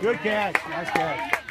Good catch. Nice catch.